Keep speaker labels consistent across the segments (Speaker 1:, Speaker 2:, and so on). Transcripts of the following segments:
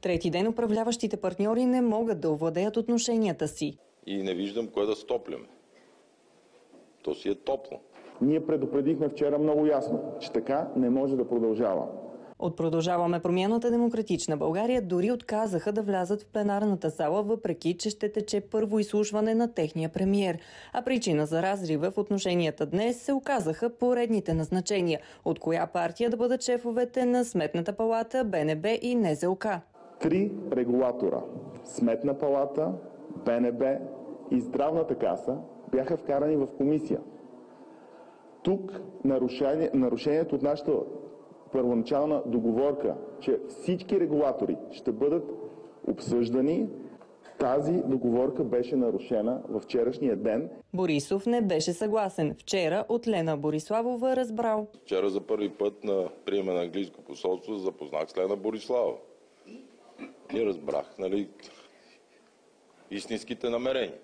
Speaker 1: Трети ден управляващите партньори не могат да овладеят отношенията си.
Speaker 2: И не виждам кое да стопляме. То си е топло.
Speaker 3: Ние предупредихме вчера много ясно, че така не може да продължава.
Speaker 1: От Продължаваме промяната Демократична България дори отказаха да влязат в пленарната зала, въпреки че ще тече първо изслушване на техния премиер. А причина за разрива в отношенията днес се оказаха поредните назначения. От коя партия да бъдат шефовете на Сметната палата, БНБ и НЗОК?
Speaker 3: Три регулатора – Сметна палата, БНБ и Здравната каса бяха вкарани в комисия. Тук нарушение, нарушението от нашата първоначална договорка, че всички регулатори ще бъдат обсъждани, тази договорка беше нарушена във вчерашния ден.
Speaker 1: Борисов не беше съгласен. Вчера от Лена Бориславова разбрал.
Speaker 2: Вчера за първи път на приема на английско посолство запознах с Лена Борислава. И разбрах, нали, истинските намерения.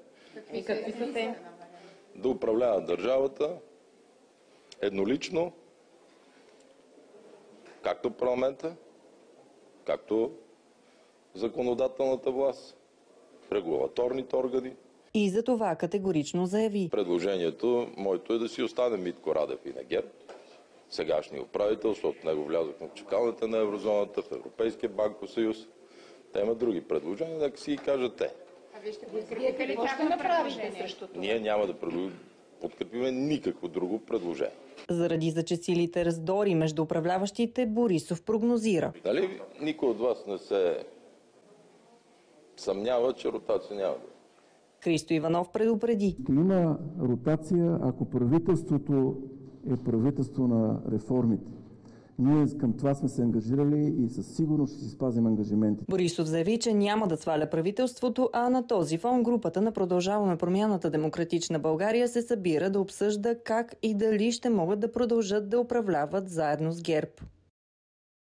Speaker 4: И какви са те?
Speaker 2: Да управлява държавата еднолично, както парламента, както законодателната власт, регулаторните органи.
Speaker 1: И за това категорично заяви.
Speaker 2: Предложението моето е да си остане Митко Радев и на ГЕРБ, сегашния управител, защото него влязохме в чекалната на еврозоната, в Европейския банков съюз. Те имат други предложения, нека си ги кажат те.
Speaker 4: А вие ще подкрепите ли какво ще направите срещу това?
Speaker 2: Ние няма да подкрепиме никакво друго предложение.
Speaker 1: Заради зачесилите раздори между управляващите, Борисов прогнозира.
Speaker 2: Дали никой от вас не се съмнява, че ротация няма да?
Speaker 1: Христо Иванов предупреди.
Speaker 5: Ще има ротация, ако правителството е правителство на реформите. Ние към това сме се ангажирали и със сигурност ще си спазим ангажиментите.
Speaker 1: Борисов заяви, че няма да сваля правителството, а на този фон групата на Продължаваме промяната Демократична България се събира да обсъжда как и дали ще могат да продължат да управляват заедно с ГЕРБ.